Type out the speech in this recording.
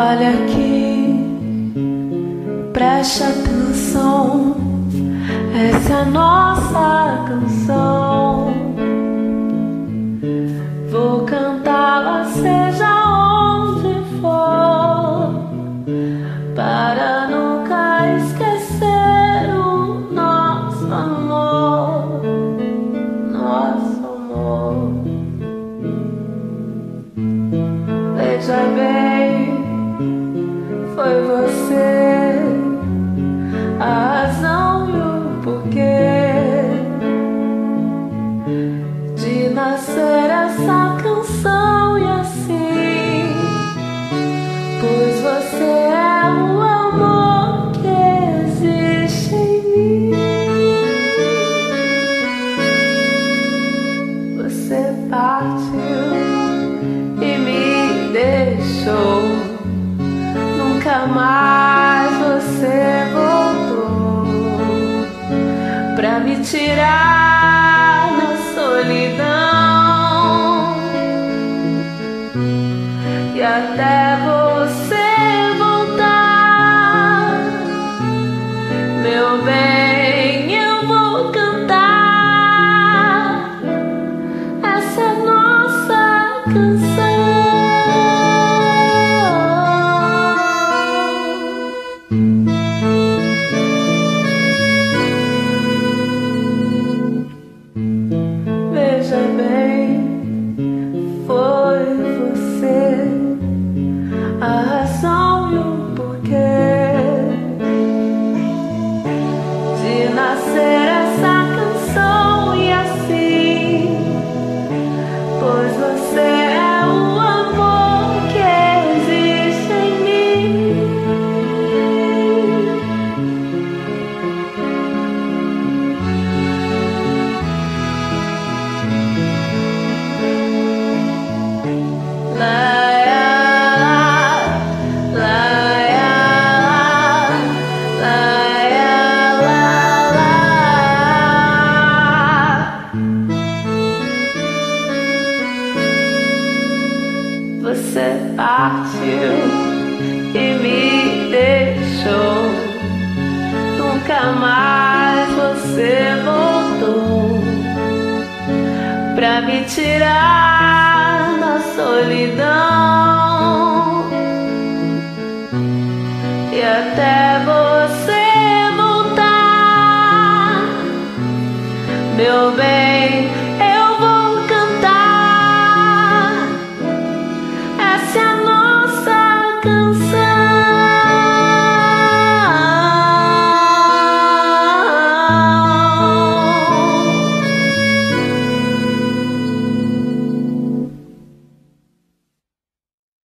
aqui, preste atenção. Essa é a nossa canção. Vou cantá-la, seja onde for, para nunca esquecer o nosso amor. Nosso amor. Veja bem, você. A razão e o porquê de nascer essa canção. E assim, pois Mais você voltou pra me tirar de partiu e me deixou. Nunca mais você voltou pra me tirar